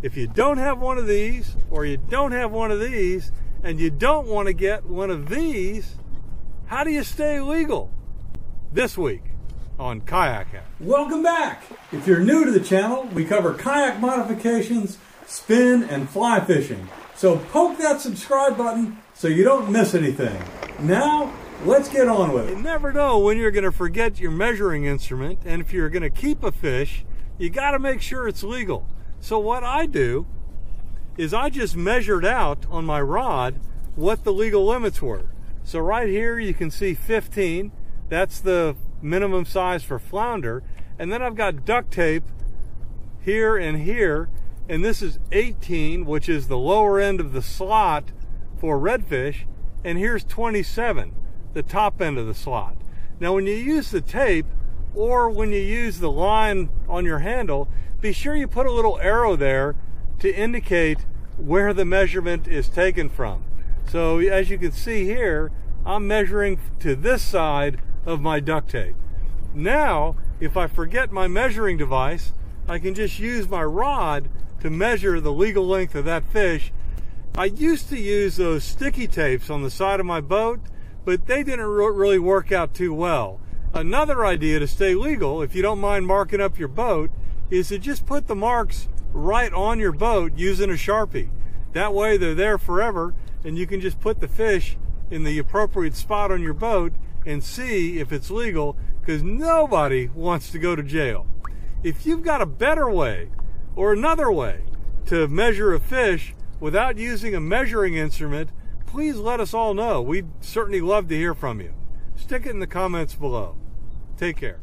If you don't have one of these, or you don't have one of these, and you don't want to get one of these, how do you stay legal? This week on Kayak Hack. Welcome back! If you're new to the channel, we cover kayak modifications, spin, and fly fishing. So poke that subscribe button so you don't miss anything. Now, let's get on with it. You never know when you're going to forget your measuring instrument, and if you're going to keep a fish, you got to make sure it's legal. So what I do is I just measured out on my rod what the legal limits were. So right here you can see 15. That's the minimum size for flounder. And then I've got duct tape here and here. And this is 18, which is the lower end of the slot for redfish. And here's 27, the top end of the slot. Now when you use the tape, or when you use the line on your handle, be sure you put a little arrow there to indicate where the measurement is taken from. So as you can see here, I'm measuring to this side of my duct tape. Now, if I forget my measuring device, I can just use my rod to measure the legal length of that fish. I used to use those sticky tapes on the side of my boat, but they didn't really work out too well. Another idea to stay legal, if you don't mind marking up your boat, is to just put the marks right on your boat using a Sharpie. That way they're there forever and you can just put the fish in the appropriate spot on your boat and see if it's legal because nobody wants to go to jail. If you've got a better way or another way to measure a fish without using a measuring instrument, please let us all know. We'd certainly love to hear from you. Stick it in the comments below. Take care.